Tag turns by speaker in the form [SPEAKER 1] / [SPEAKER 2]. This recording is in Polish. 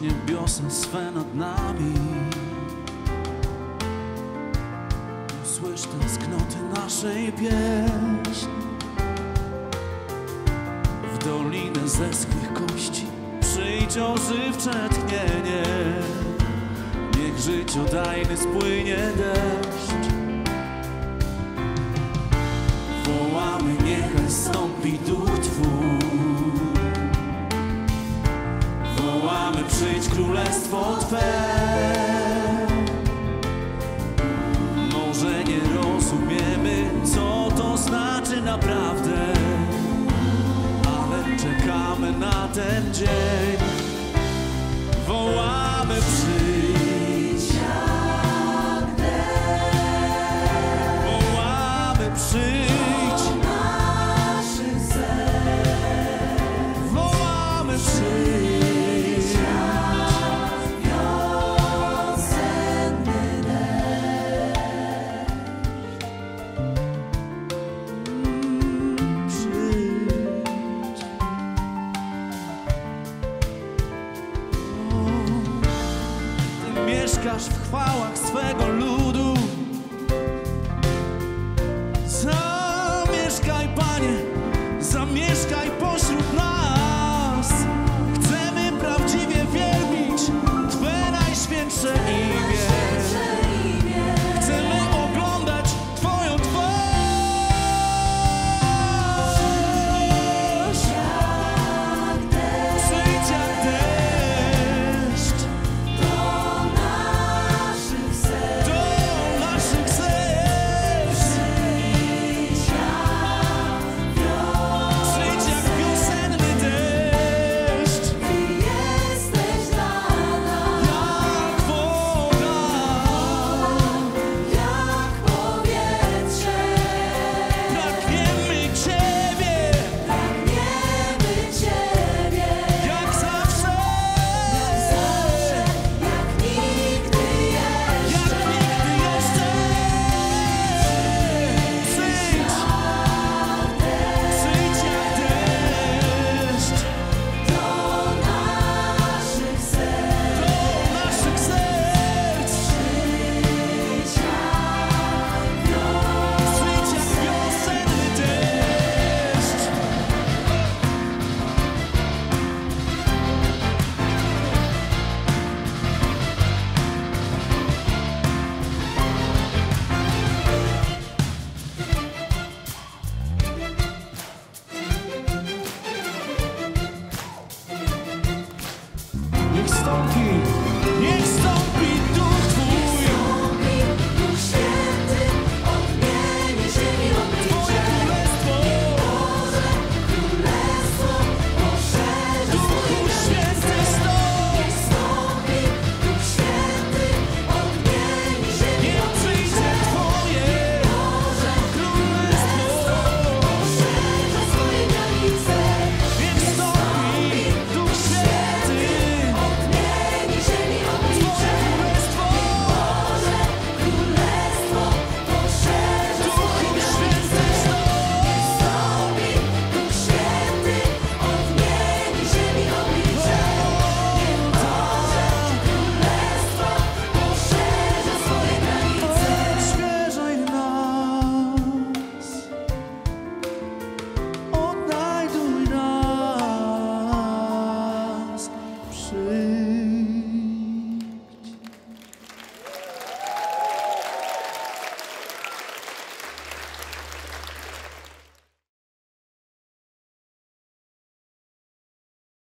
[SPEAKER 1] Wznoś niebiosa swe nad nami. Słysz tęsknoty naszej pieśni. W dolinę zeschłych kości Przyjdź ożywcze tchnienie. Niech życiodajny spłynie deszcz. Wołamy, niechaj stąpi duch Twój przyjdź królestwo Twe. Może nie rozumiemy, co to znaczy naprawdę Ale czekamy na ten dzień w chwałach swego ludu.